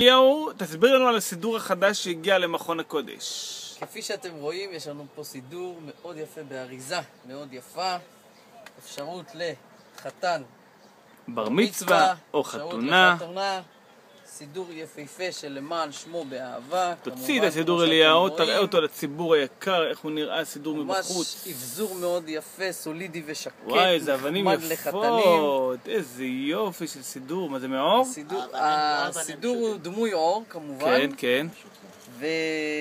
אליהו, תסביר לנו על הסידור החדש שהגיע למכון הקודש. כפי שאתם רואים, יש לנו פה סידור מאוד יפה באריזה, מאוד יפה. אפשרות לחתן, בר מצווה או אפשרות חתונה. לחתונה, סידור יפהפה של למען שמו באהבה. תוציא את הסידור אליהו. תראה אותו לציבור היקר, איך הוא נראה סידור ממש מבחוץ. אבזור מאוד יפה, סולידי ושקט. וואי, איזה אבנים. יפות, איזה יופי של סידור, מה זה מאור? הסידור, הוא דמוי אור, כמובן. כן, כן. ו...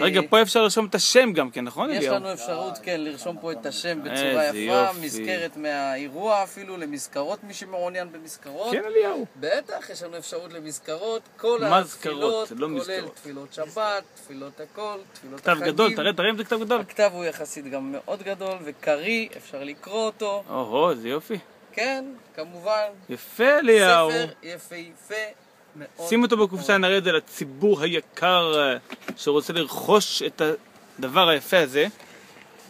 רגע, פה אפשר לרשום את השם גם כן, נכון יש אליהו? לנו אפשרות, כן, לרשום פה את השם בצורה איזה יפה, יופי. מזכרת מהאירוע אפילו, למזכרות, מי שמעוניין במזכרות. כן, אליהו. בטח, יש לנו אפשרות למזכרות, כל התפילות, לא כולל. תפילות שבת, תפילות הכל, תפילות כתב החגים. גדול, תראה, תראה אם זה כתב גדול. הכתב הוא יחסית גם מאוד גדול, וקריא, אפשר לקרוא אותו. או-הו, איזה יופי. כן, כמובן, יפה אליהו. ספר יפהפה מאוד. שים אותו בקופסה, נראה את זה לציבור היקר אה, שרוצה לרכוש את הדבר היפה הזה.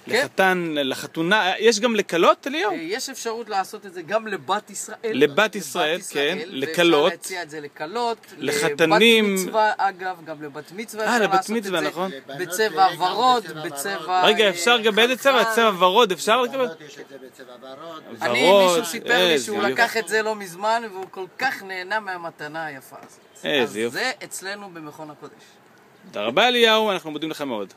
כן. לחתן, לחתונה, יש גם לכלות, אליהו? אה, יש אפשרות לעשות את זה גם לבת ישראל. לבת ישראל, כן, לכלות. ואפשר להציע את זה לכלות. לחתנים. לבת מצווה, אגב, גם לבת מצווה אה, אפשר לבת לעשות מצווה, את זה. נכון. בצבע ורוד, בצבע... רגע, אה, אפשר גם באיזה צבע? צבע ורוד, אפשר לקבל? יש את זה בצבע ורוד. אני, ורוד, מישהו סיפר לי איזה שהוא. לקח את זה לא מזמן, והוא כל כך נהנה מהמתנה היפה הזאת. איזה אז יופי. זה אצלנו במכון הקודש. תודה רבה אליהו, אנחנו מודים לך מאוד.